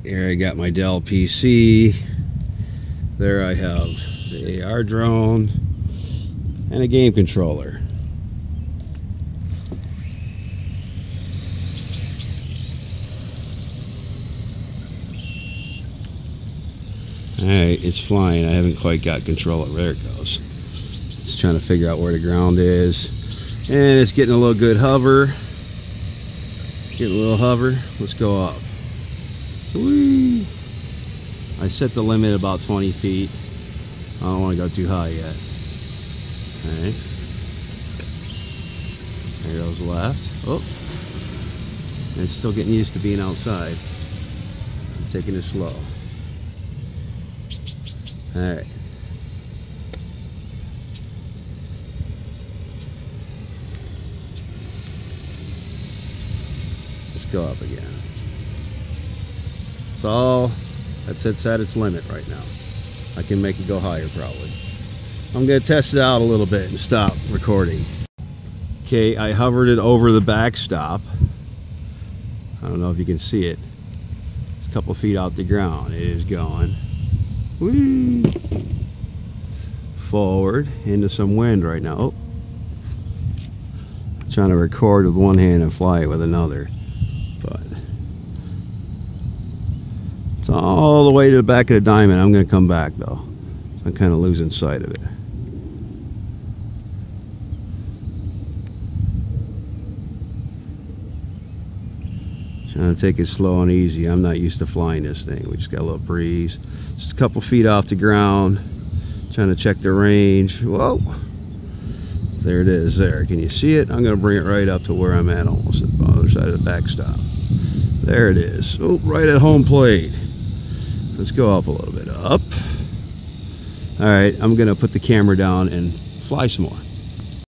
Here I got my Dell PC. There I have the AR drone and a game controller. Alright, it's flying. I haven't quite got control of There it goes. It's trying to figure out where the ground is. And it's getting a little good hover. Getting a little hover. Let's go up. Whee! I set the limit about 20 feet. I don't want to go too high yet. Alright. There goes left. Oh. And still getting used to being outside. I'm taking it slow. Alright. Let's go up again. So that's it's at its limit right now. I can make it go higher probably. I'm gonna test it out a little bit and stop recording. Okay, I hovered it over the backstop. I don't know if you can see it. It's a couple feet out the ground. It is going. Whee! Forward into some wind right now. Oh. Trying to record with one hand and fly it with another. It's all the way to the back of the diamond. I'm going to come back though. So I'm kind of losing sight of it. Trying to take it slow and easy. I'm not used to flying this thing. We just got a little breeze. Just a couple feet off the ground. Trying to check the range. Whoa. There it is there. Can you see it? I'm going to bring it right up to where I'm at almost at the other side of the backstop. There it is. Oh, right at home plate. Let's go up a little bit. Up. All right, I'm going to put the camera down and fly some more.